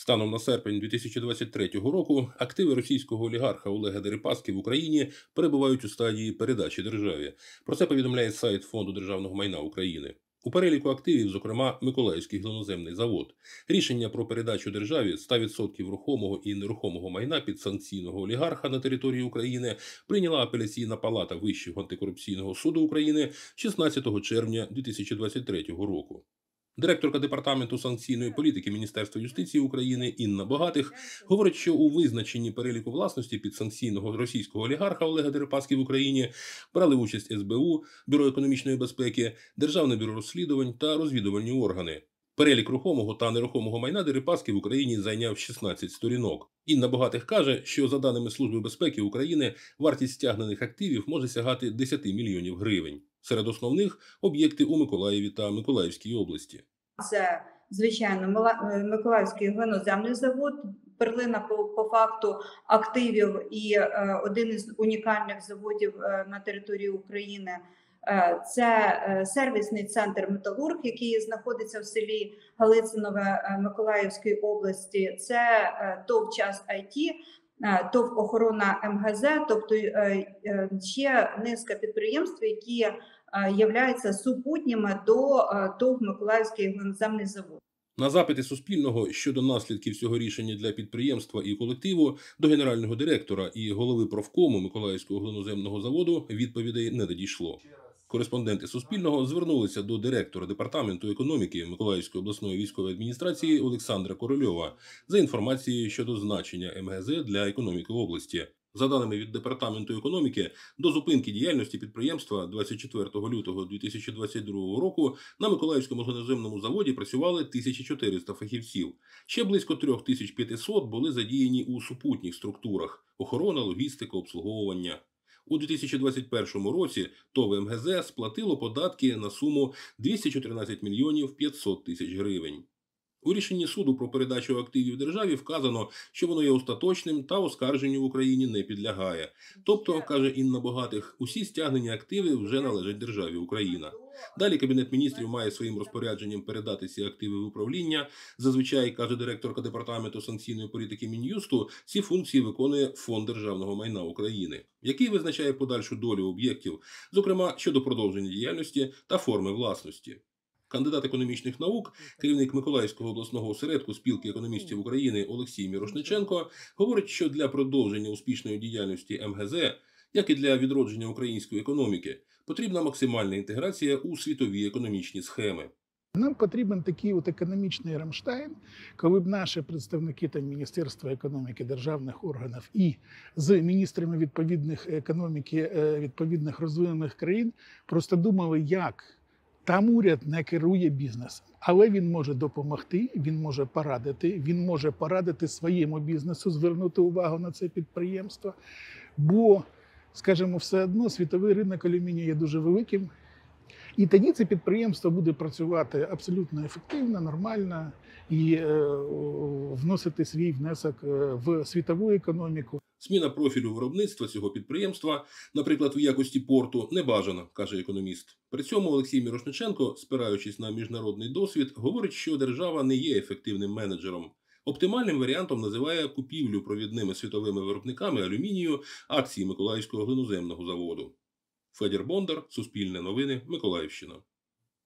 Станом на серпень 2023 року активи російського олігарха Олега Дерипаски в Україні перебувають у стадії передачі державі. Про це повідомляє сайт Фонду державного майна України. У переліку активів, зокрема, Миколаївський глиноземний завод. Рішення про передачу державі 100% рухомого і нерухомого майна підсанкційного олігарха на території України прийняла апеляційна палата Вищого антикорупційного суду України 16 червня 2023 року. Директорка департаменту санкційної політики Міністерства юстиції України Інна Богатих говорить, що у визначенні переліку власності підсанкційного російського олігарха Олега Дерипаски в Україні брали участь СБУ, Бюро економічної безпеки, Державне бюро розслідувань та розвідувальні органи. Перелік рухомого та нерухомого майна Дерипаски в Україні зайняв 16 сторінок. Інна Богатих каже, що за даними Служби безпеки України вартість стягнених активів може сягати 10 мільйонів гривень. Серед основних об'єкти у Миколаєві та Миколаївській області. Це звичайно е, Миколаївський глиноземний завод, перлина по, по факту активів і е, один із унікальних заводів е, на території України. Е, Це е, сервісний центр Металург, який знаходиться в селі Галицинове Миколаївської області. Це е, ТОВ час IT, ТОВ охорона МГЗ, тобто е, е, ще низка підприємств, які е, являються супутніми до е, ТОВ Миколаївський глиноземний завод. На запити Суспільного щодо наслідків цього рішення для підприємства і колективу до генерального директора і голови профкому Миколаївського глиноземного заводу відповідей не надійшло. Кореспонденти Суспільного звернулися до директора департаменту економіки Миколаївської обласної військової адміністрації Олександра Корольова за інформацією щодо значення МГЗ для економіки області. За даними від департаменту економіки, до зупинки діяльності підприємства 24 лютого 2022 року на Миколаївському глиноземному заводі працювали 1400 фахівців. Ще близько 3500 були задіяні у супутніх структурах: охорона, логістика, обслуговування. У 2021 році ТОВ МГЗ сплатило податки на суму 214 мільйонів 500 тисяч гривень. У рішенні суду про передачу активів державі вказано, що воно є остаточним та оскарженню в Україні не підлягає. Тобто, каже Інна Богатих, усі стягнені активи вже належать державі Україна. Далі Кабінет міністрів має своїм розпорядженням передати ці активи в управління. Зазвичай, каже директорка департаменту санкційної політики Мін'юсту, ці функції виконує Фонд державного майна України, який визначає подальшу долю об'єктів, зокрема щодо продовження діяльності та форми власності. Кандидат економічних наук, керівник Миколаївського обласного осередку спілки економістів України Олексій Мірошниченко говорить, що для продовження успішної діяльності МГЗ, як і для відродження української економіки, потрібна максимальна інтеграція у світові економічні схеми. Нам потрібен такий от економічний Рамштайн, коли б наші представники там Міністерства економіки державних органів і з міністрами відповідних економіки е, відповідних розвинених країн просто думали, як там уряд не керує бізнесом, але він може допомогти, він може порадити, він може порадити своєму бізнесу, звернути увагу на це підприємство. Бо, скажімо, все одно світовий ринок алюмінію є дуже великим. І тоді це підприємство буде працювати абсолютно ефективно, нормально і е, вносити свій внесок е, в світову економіку. Зміна профілю виробництва цього підприємства, наприклад, в якості порту, не бажана, каже економіст. При цьому Олексій Мірошниченко, спираючись на міжнародний досвід, говорить, що держава не є ефективним менеджером. Оптимальним варіантом називає купівлю провідними світовими виробниками алюмінію акції Миколаївського глиноземного заводу. Федір Бондар, Суспільне новини, Миколаївщина.